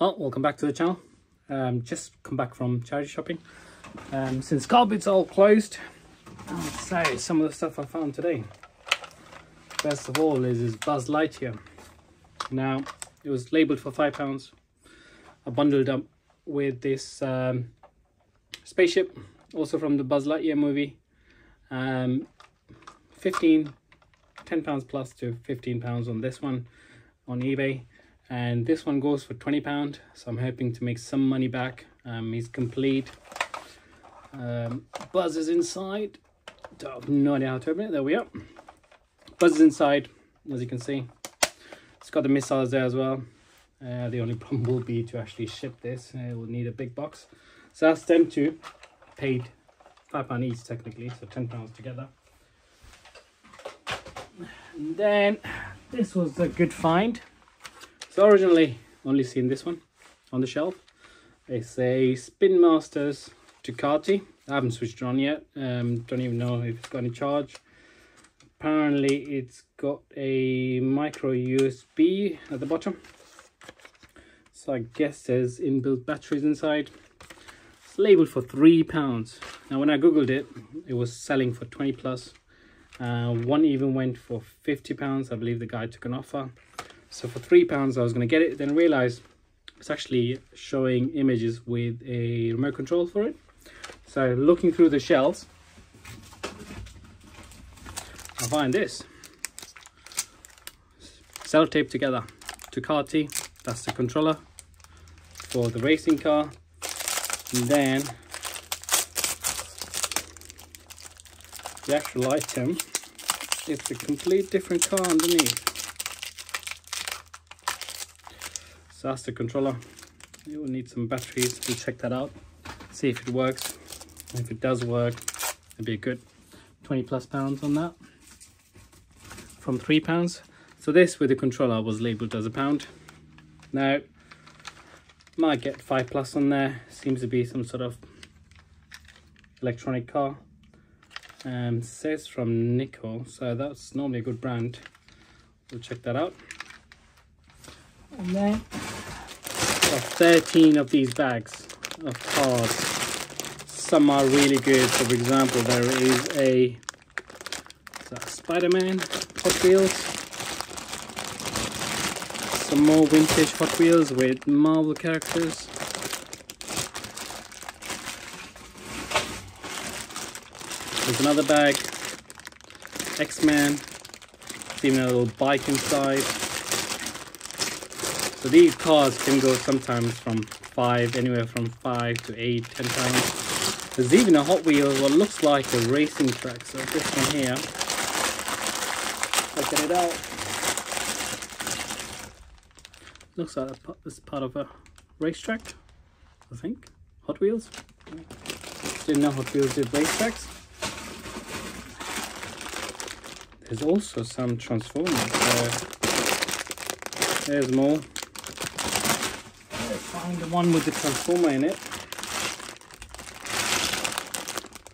Oh, welcome back to the channel. Um, just come back from charity shopping. Um, since Car boot's all closed, I'll say some of the stuff I found today. First of all is, is Buzz Lightyear. Now, it was labelled for £5. I bundled up with this um, spaceship, also from the Buzz Lightyear movie. Um, 15, 10 pounds plus to 15 pounds on this one on eBay. And this one goes for 20 pound. So I'm hoping to make some money back. Um, he's complete. Um, Buzz is inside. Have no idea how to open it. There we are. Buzz is inside, as you can see. It's got the missiles there as well. Uh, the only problem will be to actually ship this. Uh, it will need a big box. So that's them two. Paid £5 each technically, so £10 together. And then this was a good find. So originally only seen this one on the shelf. It's a Spin Masters Ducati. I haven't switched it on yet. Um, don't even know if it's got any charge. Apparently it's got a micro USB at the bottom. So I guess there's inbuilt batteries inside. It's labeled for three pounds. Now when I googled it, it was selling for 20 plus. Uh, one even went for 50 pounds. I believe the guy took an offer. So for three pounds, I was going to get it. Then I realized it's actually showing images with a remote control for it. So looking through the shelves, I find this. cell Sellotape together. Ducati, that's the controller for the racing car. And then the actual item is a complete different car underneath. So that's the controller. You will need some batteries to check that out, see if it works. If it does work, it'd be a good 20 plus pounds on that from three pounds. So this with the controller was labeled as a pound. Now, might get five plus on there. Seems to be some sort of electronic car. Um, says from Nikko, so that's normally a good brand. We'll check that out. And then 13 of these bags of cards. Some are really good. For example, there is a Spider-Man Hot Wheels. Some more vintage Hot Wheels with Marvel characters. There's another bag. X-Men. Even a little bike inside. So these cars can go sometimes from five, anywhere from five to eight, ten pounds. There's even a Hot Wheels, what looks like a racing track. So this one here, Get it out. Looks like this part of a racetrack, I think. Hot Wheels. Didn't know Hot Wheels did racetracks. There's also some Transformers. there's more find the one with the transformer in it.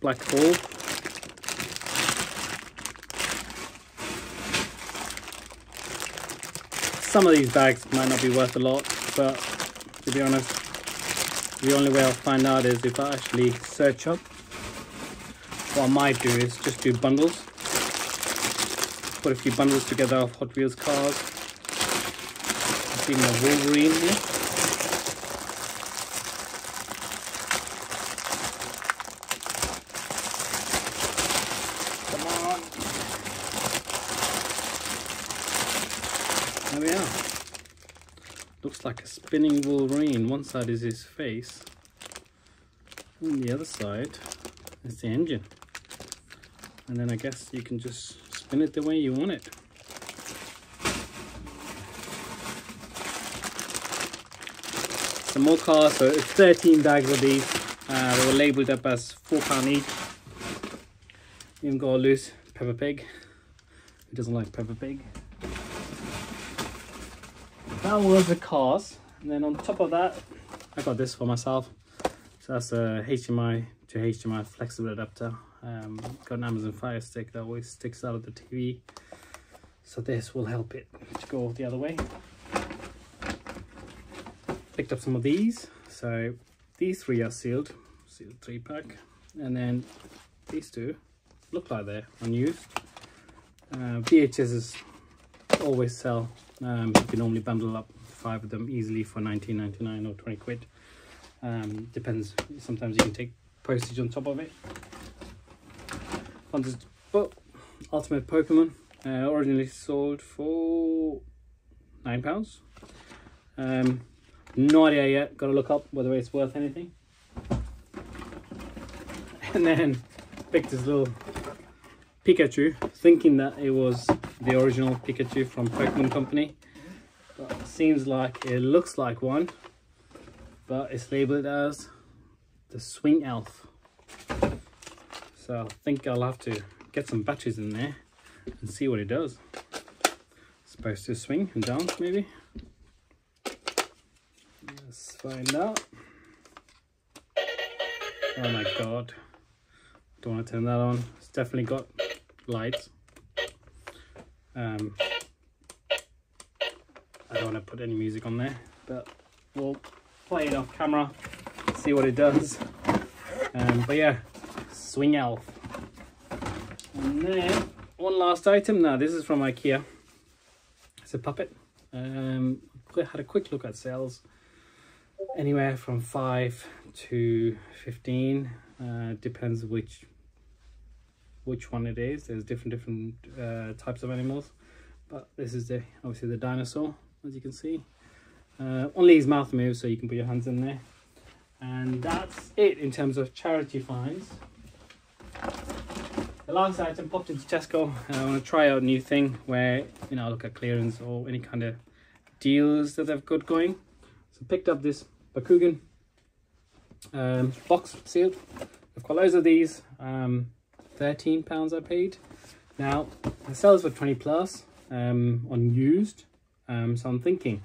Black hole. Some of these bags might not be worth a lot, but to be honest, the only way I'll find out is if I actually search up. What I might do is just do bundles. Put a few bundles together of Hot Wheels cars. I've seen a Wolverine here. There we are. Looks like a spinning Wolverine. One side is his face. And the other side is the engine. And then I guess you can just spin it the way you want it. Some more cars, so 13 bags of these. Uh, they were labelled up as £4 each. Even got a loose. Peppa Pig. He doesn't like Peppa Pig? That was the cars. And then on top of that i got this for myself. So that's a hdmi to hdmi flexible adapter. Um, got an amazon fire stick that always sticks out of the tv so this will help it to go the other way. Picked up some of these. So these three are sealed, sealed three pack. And then these two look like they're unused. Uh, VHSs always sell. Um, you can normally bundle up five of them easily for 19.99 or 20 quid. Um, depends. Sometimes you can take postage on top of it. This book, Ultimate Pokemon, uh, originally sold for nine pounds. Um, no idea yet. Got to look up whether it's worth anything. And then picked little Pikachu, thinking that it was the original Pikachu from Pokemon Company. But seems like it looks like one, but it's labeled as the Swing Elf. So I think I'll have to get some batteries in there and see what it does. It's supposed to swing and dance maybe. Let's find out. Oh my god. Don't want to turn that on. It's definitely got lights. Um, I don't want to put any music on there, but we'll play it off camera, see what it does. Um, but yeah, Swing Elf. And then one last item. Now this is from IKEA. It's a puppet. Um, had a quick look at sales. Anywhere from five to fifteen. Uh, depends which which one it is. There's different different uh, types of animals, but this is the obviously the dinosaur, as you can see. Uh, only his mouth moves, so you can put your hands in there. And that's it in terms of charity finds. The last item popped into Tesco. I want to try out a new thing where you know I look at clearance or any kind of deals that they've got going. So picked up this Bakugan um, box sealed. I've got loads of these. Um, 13 pounds I paid. Now, it sells for 20 plus um, on used. Um, so I'm thinking,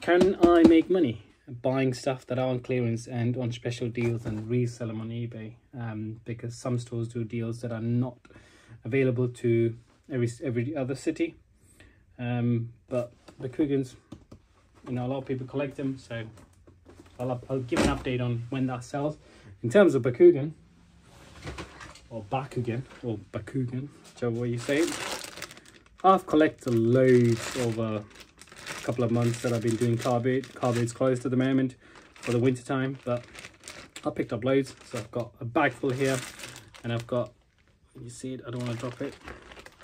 can I make money buying stuff that are on clearance and on special deals and resell them on eBay? Um, because some stores do deals that are not available to every every other city. Um, but the Kugans, you know, a lot of people collect them, so I'll, I'll give an update on when that sells. In terms of Bakugan, or Bakugan, or Bakugan, whichever way you say it. I've collected loads over uh, a couple of months that I've been doing car boot. Carbide's closed at the moment for the winter time, but I picked up loads. So I've got a bag full here, and I've got, you see it, I don't want to drop it.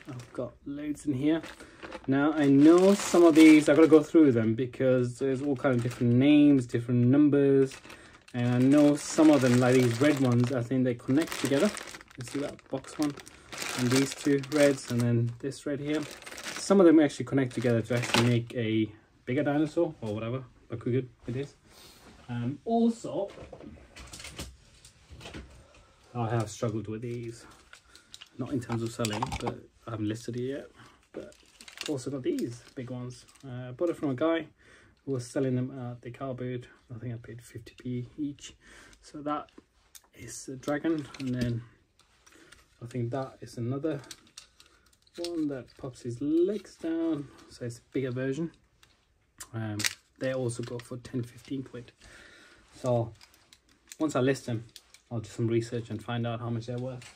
I've got loads in here. Now I know some of these, I've got to go through them because there's all kind of different names, different numbers. And I know some of them, like these red ones, I think they connect together. You see that box one? And these two reds, and then this red here. Some of them actually connect together to actually make a bigger dinosaur, or whatever, Bakugan it is. Um, also, I have struggled with these. Not in terms of selling, but I haven't listed it yet. But also got these big ones. Uh, bought it from a guy who was selling them at the car boot. I think I paid 50p each. So that is a dragon, and then I think that is another one that pops his legs down. So it's a bigger version. Um, they also go for 10 15 quid. So once I list them, I'll do some research and find out how much they're worth.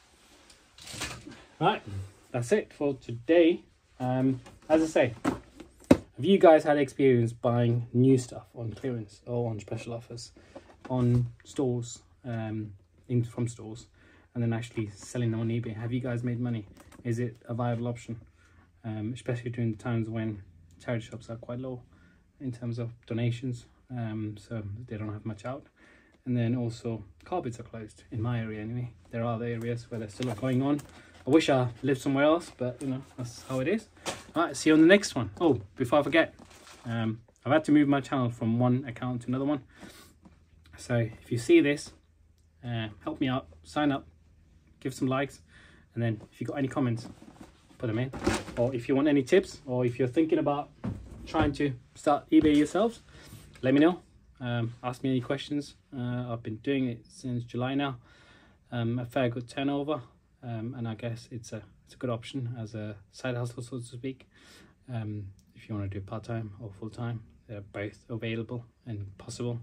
Right, that's it for today. Um, as I say, have you guys had experience buying new stuff on clearance or on special offers on stores, um, in from stores? And then actually selling them on eBay. Have you guys made money? Is it a viable option? Um, especially during the times when charity shops are quite low in terms of donations, um, so they don't have much out. And then also car are closed in my area anyway. There are other areas where they're still going on. I wish I lived somewhere else, but you know, that's how it is. All right, see you on the next one. Oh, before I forget, um, I've had to move my channel from one account to another one. So if you see this, uh, help me out, sign up, give some likes and then if you got any comments put them in. Or if you want any tips or if you're thinking about trying to start ebay yourselves let me know. Um, ask me any questions. Uh, i've been doing it since july now. Um, a fair good turnover. Um, and i guess it's a it's a good option as a side hustle so to speak. Um, if you want to do part-time or full-time they're both available and possible.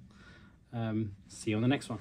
Um, see you on the next one.